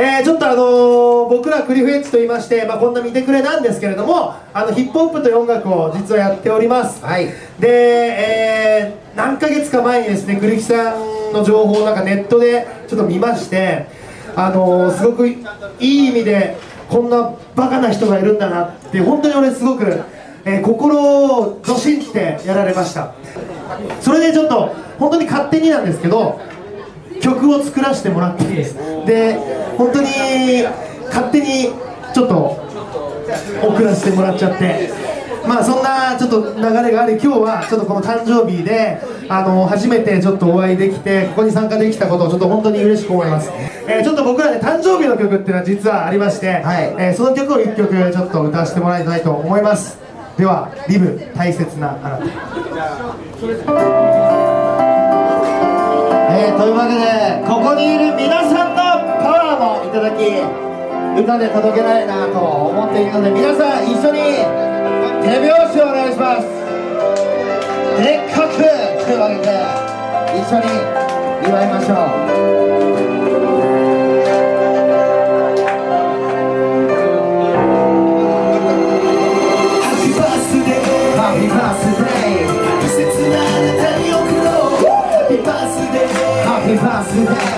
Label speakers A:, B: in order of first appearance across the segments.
A: えー、ちょっとあのー、僕らクリフエッジと言いまして、まあ、こんな見てくれなんですけれどもあのヒップホップという音楽を実はやっております、はい、で、えー、何ヶ月か前にですね栗木さんの情報をなんかネットでちょっと見ましてあのー、すごくいい意味でこんなバカな人がいるんだなって本当に俺すごく、えー、心をドシンってやられました。それでちょっと本当に勝手になんですけど曲を作らせてもらってで本当に勝手にちょっと送らせてもらっちゃってまあそんなちょっと流れがあり今日はちょっとこの誕生日であの初めてちょっとお会いできてここに参加できたことをちょっと本当に嬉しく思います、えー、ちょっと僕らで誕生日の曲っていうのは実はありまして、はい、えー、その曲を1曲ちょっと歌わせてもらいたいと思います。ではリブ大切なあなた。
B: えー、というわけでここにいる皆さんいただき歌で届けないなと思っているので皆さん一緒に手拍子をお願いします。でっかく手を挙げて一緒に祝いましょう。ハッピーバースデー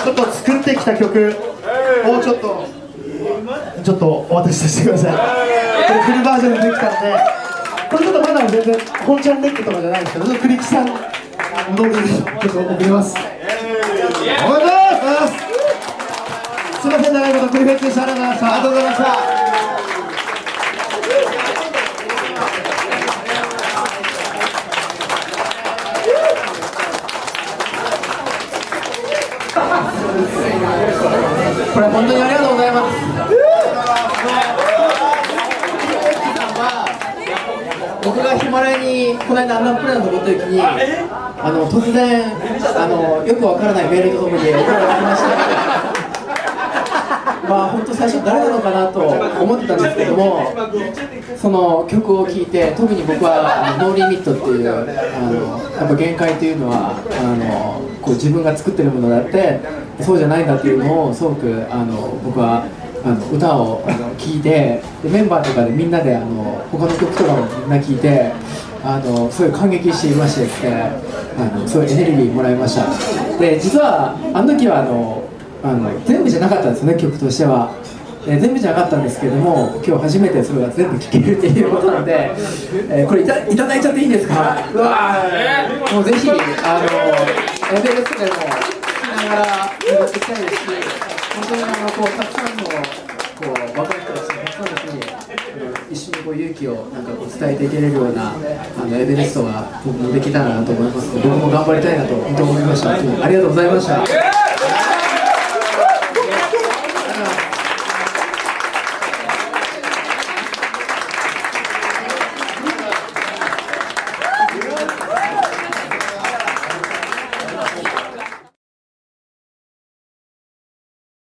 B: ってき
A: た曲。をちょっと。ちょっとお渡しさせてください。これフルバージョンでできたんで。これちょっとまだ全然本ちゃんネックとかじゃないんですけど栗木さん踊り曲を送ります。おめでとうございます。すいません長いことクリフェッツでした。ありがとうございましたこれ本当にありがとうございます。僕がヒマラヤにこの間アンナプラン登った時にあの突然あのよくわからないメールとともに送られてきましたまあ本当最初誰なのかなと思ってたんですけどもその曲を聴いて特に僕はノーリミットっていうあのやっぱ限界というのはあのこう自分が作ってるものだってそうじゃないんだっていうのをすごくあの僕はあの歌をあの聞いてでメンバーとかでみんなであの他の曲とかもみんな聞いてあのすごい感激していましてですねあのすごいエネルギーもらいましたで実はあの時はあのあの全部じゃなかったんですよね曲としては。えー、全部じゃなかったんですけども今日初めてそれが全部聴けるっていうことなので、えー、これいたいただいちゃっていいんですか？うわもうぜひあのエベレストでもながら踊っていきたいですし本当にあのこうたくさんのこう若い人たちにたくさんの人に一緒にこう勇気をなんかこう伝えていけれるようなあのエベレストが僕もできたらなと思いますので僕も頑張りたいなと本当思いました。ありがとうございました